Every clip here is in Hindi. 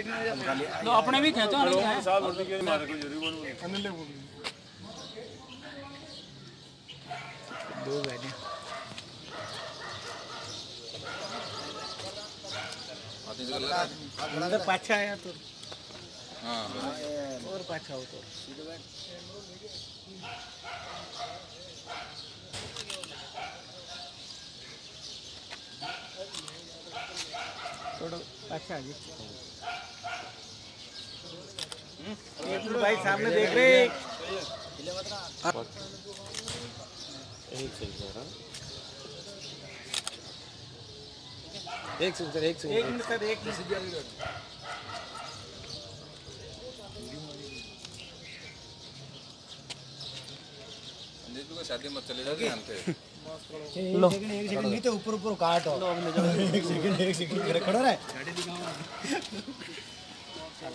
अपने भी नहीं है। दो गाड़ियाँ पाछा आया तो और पाछा हो तो थोड़ा पाछा आ एक मिनट भाई सामने देख रहे एक सेकंड सर एक सेकंड। एक मिनट सर एक मिनट। शादी मत चले एक सेकंड नहीं तो ऊपर ऊपर काट। हो एक सेकंड एक सेकंड खड़ा खड़ा रहे। सब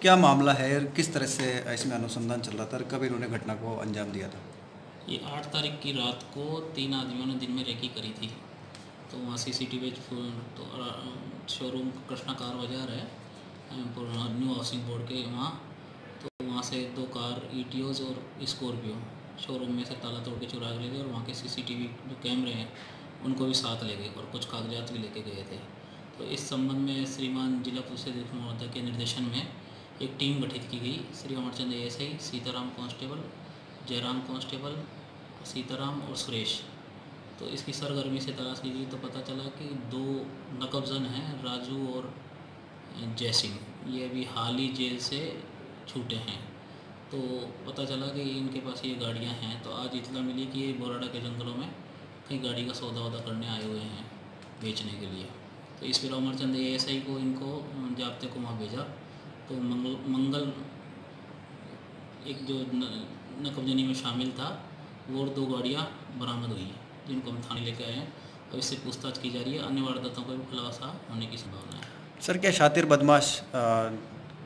क्या मामला है और किस तरह से इसमें अनुसंधान चल रहा था और कब इन्होंने घटना को अंजाम दिया था? ये आठ तारीख की रात को तीन आदमियों ने दिन में रेकी करी थी। तो वहाँ सी सी टी वी तो शोरूम कृष्णा कार बाज़ार है न्यू हाउसिंग बोर्ड के वहाँ तो वहाँ से दो कार ई टी ओज और स्कॉर्पियो शोरूम में से ताला तोड़ के चुरा ले गए और वहाँ के सी सी टी वी जो कैमरे हैं, उनको भी साथ ले गए और कुछ कागजात भी लेके गए थे। तो इस संबंध में श्रीमान जिला पुलिस अधीक्षक महोदय के निर्देशन में एक टीम गठित की गई, Shri Amarchand S I Sitaram constable, Jayram constable, Sitaram और सुरेश। तो इसकी सरगर्मी से तलाश की गई तो पता चला कि दो नकबजन हैं, राजू और जय सिंह ये अभी हाल ही जेल से छूटे हैं। तो पता चला कि इनके पास ये गाड़ियाँ हैं। तो आज इतना मिली कि ये बोराडा के जंगलों में कहीं गाड़ी का सौदा वौदा करने आए हुए हैं बेचने के लिए। तो इस फिर अमरचंद ए को, इनको जाब्ते को वहाँ भेजा। तो मंगल मंगल एक जो नकबजनी में शामिल था, वो दो गाड़ियाँ बरामद हुई। जिनको हम थाने लेके आए हैं। अब इससे पूछताछ की जा रही है। अन्य वारदातों का भी खुलासा होने की संभावना है। सर क्या शातिर बदमाश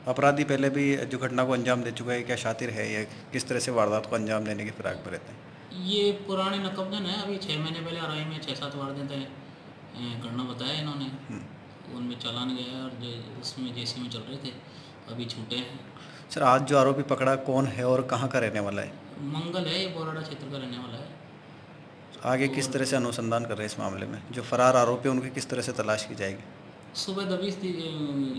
अपराधी पहले भी जो घटना को अंजाम दे चुका है क्या शातिर है? या किस तरह से वारदात को अंजाम देने की फिराक में रहते हैं? ये पुराने नकबजन है अभी छः महीने पहले आरआई में छः सात वारदातें करना बताया इन्होंने। उनमें चलान गया और जो उसमें जेसी में चल रहे थे अभी छूटे हैं। सर आज जो आरोपी पकड़ा कौन है और कहाँ का रहने वाला है? मंगल है ये बोराडा क्षेत्र का रहने वाला है। आगे किस तरह से अनुसंधान कर रहे हैं इस मामले में? जो फरार आरोपी हैं उनकी किस तरह से तलाश की जाएगी? सुबह दबिश दी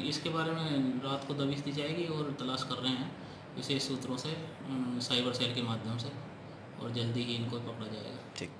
इसके बारे में रात को दबिश दी जाएगी और तलाश कर रहे हैं विशेष सूत्रों से साइबर सेल के माध्यम से और जल्दी ही इनको पकड़ा जाएगा। ठीक।